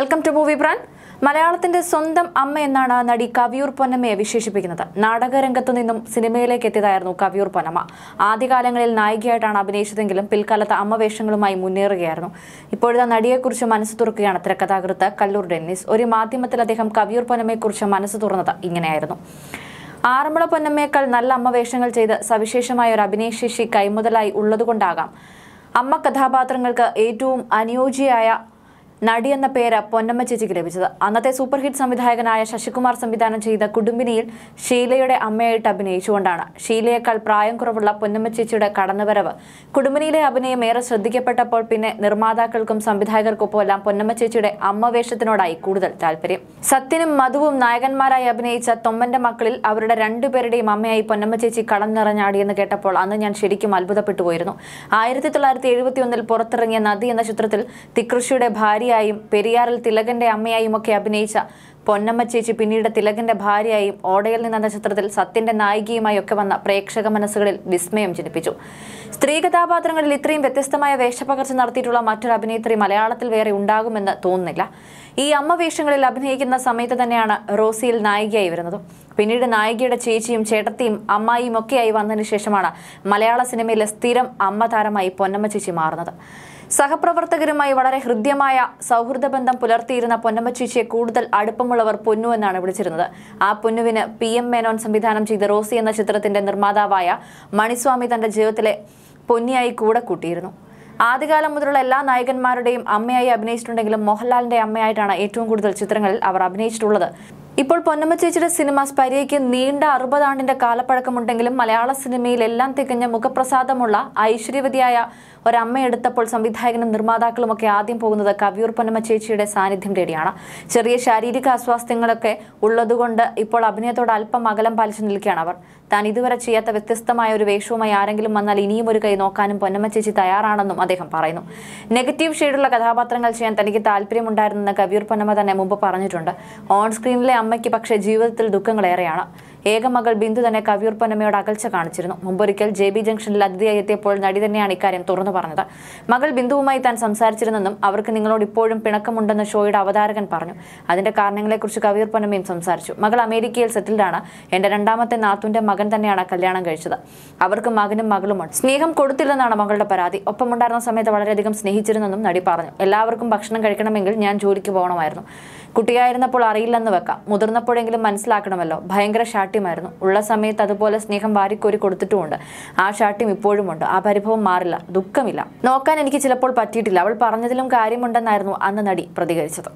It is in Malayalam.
വെൽക്കം ടു മൂവി ബ്രാൻഡ് മലയാളത്തിന്റെ സ്വന്തം അമ്മ എന്നാണ് നടി കവിയൂർ പൊന്നമ്മയെ വിശേഷിപ്പിക്കുന്നത്. നാടകരംഗത്തു നിന്നും സിനിമയിലേക്ക് എത്തിയതായിരുന്നു കവിയൂർ പൊന്നമ്മ. ആദ്യകാലങ്ങളിൽ നായികയായിട്ടാണ് അഭിനയിച്ചതെങ്കിലും പിൽക്കാലത്ത് അമ്മ വേഷങ്ങളുമായി മുന്നേറുകയായിരുന്നു. ഇപ്പോഴത്തെ നടിയെക്കുറിച്ച് മനസ്സ് തുറക്കുകയാണ് തിരക്കഥാകൃത്ത് കല്ലൂർ ഡെന്നിസ്. ഒരു മാധ്യമത്തിൽ അദ്ദേഹം കവിയൂർ പൊന്നമ്മയെക്കുറിച്ച് മനസ്സ് തുറന്നത് ഇങ്ങനെയായിരുന്നു. ആറന്മുള പൊന്നമ്മയേക്കാൾ നല്ല അമ്മ വേഷങ്ങൾ ചെയ്ത് സവിശേഷമായ ഒരു അഭിനയശേഷി കൈമുതലായി ഉള്ളതുകൊണ്ടാകാം. അമ്മ കഥാപാത്രങ്ങൾക്ക് ഏറ്റവും അനുയോജ്യയായ നടി എന്ന പേര് പൊന്നമ്മ ചേച്ചിക്ക് ലഭിച്ചത്. അന്നത്തെ സൂപ്പർ ഹിറ്റ് സംവിധായകനായ ശശികുമാർ സംവിധാനം ചെയ്ത കുടുംബിനിയിൽ ഷീലയുടെ അമ്മയായിട്ട് അഭിനയിച്ചുകൊണ്ടാണ്. ഷീലയേക്കാൾ പ്രായം കുറവുള്ള പൊന്നമ്മ ചേച്ചിയുടെ കടന്നുവരവ്. കുടുംബിനിയിലെ അഭിനയം ഏറെ ശ്രദ്ധിക്കപ്പെട്ടപ്പോൾ പിന്നെ നിർമ്മാതാക്കൾക്കും സംവിധായകർക്കൊപ്പം എല്ലാം പൊന്നമ്മ ചേച്ചിയുടെ അമ്മ വേഷത്തിനോടായി കൂടുതൽ താല്പര്യം. സത്യനും മധുവും നായകന്മാരായി അഭിനയിച്ച തൊമ്മന്റെ മക്കളിൽ അവരുടെ രണ്ടുപേരുടെയും അമ്മയായി പൊന്നമ്മ ചേച്ചി കടം നിറഞ്ഞാടിയെന്ന് കേട്ടപ്പോൾ അന്ന് ഞാൻ ശരിക്കും അത്ഭുതപ്പെട്ടു പോയിരുന്നു ആയിരത്തി തൊള്ളായിരത്തി എഴുപത്തി ഒന്നിൽ പുറത്തിറങ്ങിയ നദി എന്ന ചിത്രത്തിൽ തികൃഷിയുടെ ഭാര്യയായും പെരിയാറിൽ തിലകന്റെ അമ്മയായും ഒക്കെ അഭിനയിച്ച പൊന്നമ്മ ചേച്ചി പിന്നീട് തിലകന്റെ ഭാര്യയായും ഓടയിൽ നിന്നെന്ന ചിത്രത്തിൽ സത്യന്റെ നായികയുമായി ഒക്കെ വന്ന പ്രേക്ഷക മനസ്സുകളിൽ വിസ്മയം ജനിപ്പിച്ചു. സ്ത്രീ കഥാപാത്രങ്ങളിൽ ഇത്രയും വ്യത്യസ്തമായ വേഷപ്പകർച്ച നടത്തിയിട്ടുള്ള മറ്റൊരു അഭിനേത്രി മലയാളത്തിൽ വേറെ ഉണ്ടാകുമെന്ന് തോന്നുന്നില്ല. ഈ അമ്മ വേഷങ്ങളിൽ അഭിനയിക്കുന്ന സമയത്ത് തന്നെയാണ് റോസിയിൽ നായികയായി വരുന്നത്. പിന്നീട് നായികയുടെ ചേച്ചിയും ചേട്ടത്തിയും അമ്മായിയും ഒക്കെയായി വന്നതിന് ശേഷമാണ് മലയാള സിനിമയിലെ സ്ഥിരം അമ്മ താരമായി പൊന്നമ്മ ചേച്ചി മാറുന്നത്. സഹപ്രവർത്തകരുമായി വളരെ ഹൃദ്യമായ സൗഹൃദ ബന്ധം പുലർത്തിയിരുന്ന പൊന്നമ്മ ചേച്ചിയെ കൂടുതൽ അടുപ്പമുള്ളവർ പൊന്നു എന്നാണ് വിളിച്ചിരുന്നത്. ആ പൊന്നുവിന് പി. എം. മേനോൻ സംവിധാനം ചെയ്ത റോസി എന്ന ചിത്രത്തിന്റെ നിർമ്മാതാവായ മണിസ്വാമി തന്റെ ജീവിതത്തിലെ പൊന്നിയായി കൂടെ കൂട്ടിയിരുന്നു. ആദ്യകാലം മുതലുള്ള എല്ലാ നായകന്മാരുടെയും അമ്മയായി അഭിനയിച്ചിട്ടുണ്ടെങ്കിലും മോഹൻലാലിന്റെ അമ്മയായിട്ടാണ് ഏറ്റവും കൂടുതൽ ചിത്രങ്ങളിൽ അവർ അഭിനയിച്ചിട്ടുള്ളത്. ഇപ്പോൾ പൊന്നമ്മ ചേച്ചിയുടെ സിനിമ സ്പര്യയ്ക്ക് നീണ്ട അറുപതാണ്ടിന്റെ കാലപ്പഴക്കമുണ്ടെങ്കിലും മലയാള സിനിമയിൽ എല്ലാം തികഞ്ഞ മുഖപ്രസാദമുള്ള ഐശ്വര്യവതിയായ ഒരമ്മയെടുത്തപ്പോൾ സംവിധായകനും നിർമ്മാതാക്കളും ഒക്കെ ആദ്യം പോകുന്നത് കവിയൂർ പൊന്നമ്മ ചേച്ചിയുടെ സാന്നിധ്യം തേടിയാണ്. ചെറിയ ശാരീരിക അസ്വാസ്ഥ്യങ്ങളൊക്കെ ഉള്ളതുകൊണ്ട് ഇപ്പോൾ അഭിനയത്തോട് അല്പം അകലം പാലിച്ചു നിൽക്കുകയാണ് അവർ. താൻ ഇതുവരെ ചെയ്യാത്ത വ്യത്യസ്തമായ ഒരു വേഷവുമായി ആരെങ്കിലും വന്നാൽ ഇനിയും ഒരു കൈ നോക്കാനും പൊന്നമ്മ ചേച്ചി തയ്യാറാണെന്നും അദ്ദേഹം പറയുന്നു. നെഗറ്റീവ് ഷെയ്ഡുള്ള കഥാപാത്രങ്ങൾ ചെയ്യാൻ തനിക്ക് താല്പര്യമുണ്ടായിരുന്നെന്ന് കവിയൂർ പൊന്നമ്മ തന്നെ മുമ്പ് പറഞ്ഞിട്ടുണ്ട്. ഓൺ സ്ക്രീനിലെ അമ്മയ്ക്ക് പക്ഷേ ജീവിതത്തിൽ ദുഃഖങ്ങളേറെയാണ്. ഏക മകൾ ബിന്ദു തന്നെ കവിയൂർ പൊന്നമ്മയോട് അകൽച്ച കാണിച്ചിരുന്നു. മുമ്പൊരിക്കൽ ജെ ബി ജംഗ്ഷനിൽ അതിഥിയായി എത്തിയപ്പോൾ നടി തന്നെയാണ് ഇക്കാര്യം തുറന്നു പറഞ്ഞത്. മകൾ ബിന്ദുവുമായി താൻ സംസാരിച്ചിരുന്നെന്നും അവർക്ക് നിങ്ങളോട് ഇപ്പോഴും പിണക്കമുണ്ടെന്ന് ഷോയുടെ അവതാരകൻ പറഞ്ഞു. അതിന്റെ കാരണങ്ങളെക്കുറിച്ച് കവിയൂർ പൊന്നമ്മയും സംസാരിച്ചു. മകൾ അമേരിക്കയിൽ സെറ്റിൽഡാണ് എന്റെ രണ്ടാമത്തെ നാത്തുന്റെ മകൻ തന്നെയാണ് കല്യാണം കഴിച്ചത്. അവർക്ക് മകനും മകളുമുണ്ട്. സ്നേഹം കൊടുത്തില്ലെന്നാണ് മകളുടെ പരാതി. ഒപ്പമുണ്ടായിരുന്ന സമയത്ത് വളരെയധികം സ്നേഹിച്ചിരുന്നെന്നും നടി പറഞ്ഞു. എല്ലാവർക്കും ഭക്ഷണം കഴിക്കണമെങ്കിൽ ഞാൻ ജോലിക്ക് പോകണമായിരുന്നു. കുട്ടിയായിരുന്നപ്പോൾ അറിയില്ലെന്ന് വെക്കാം. മുതിർന്നപ്പോഴെങ്കിലും മനസ്സിലാക്കണമല്ലോ. ഭയങ്കര ശാഠ്യമായിരുന്നു ഉള്ള സമയത്ത് അതുപോലെ സ്നേഹം വാരിക്കോരി കൊടുത്തിട്ടുമുണ്ട്. ആ ശാഠ്യം ഇപ്പോഴുമുണ്ട് ആ പരിഭവം മാറില്ല. ദുഃഖമില്ല. നോക്കാൻ എനിക്ക് ചിലപ്പോൾ പറ്റിയിട്ടില്ല. അവൾ പറഞ്ഞതിലും കാര്യമുണ്ടെന്നായിരുന്നു അന്ന് നടി പ്രതികരിച്ചത്.